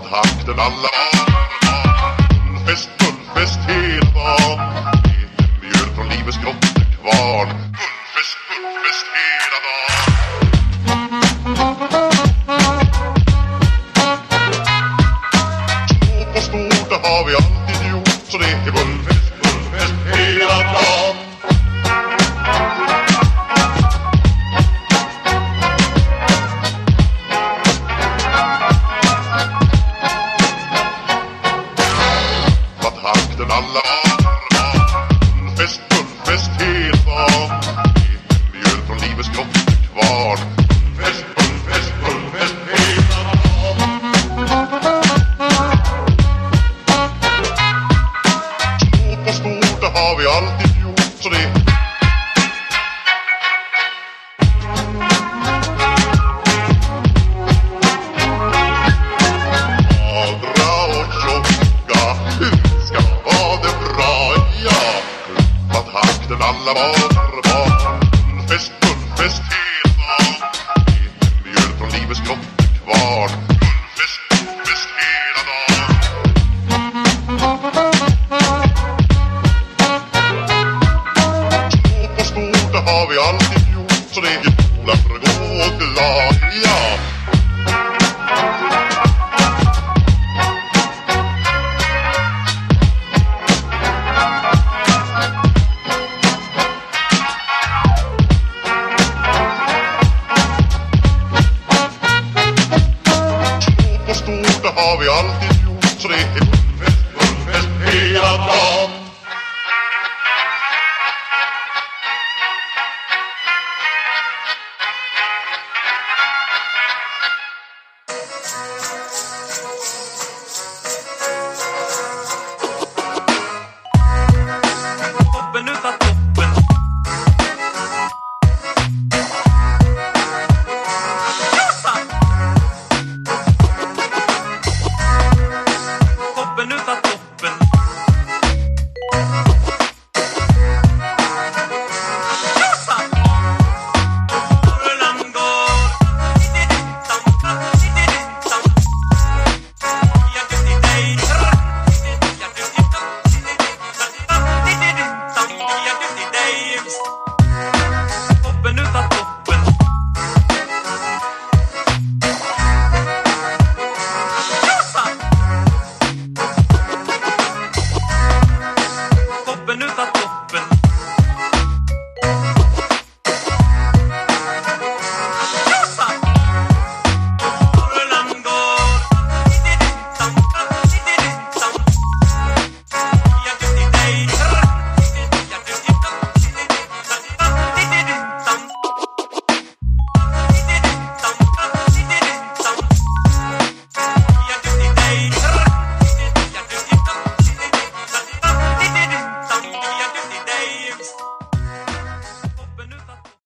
takten alla var Fest, fullfest hela dagen Mjöl från livets grottekvarn Fullfest, fullfest hela dan. Små på stort, det har vi alltid gjort Så det är fullfest, fullfest hela dan. Alla var Fest, fullfest hela dagen Mjöl från livets grottekvarn Fest, fullfest, fullfest hela dagen Små på stort, det har vi alltid gjort Så det alla var var Fest, fullfest hela dagen Mjöl från livets grottekvarn Fullfest, fullfest hela dagen Små på stort, det har vi alltid gjort Så det är skola för att gå glad, ja har vi alltid gjort, så det är bäst spelat av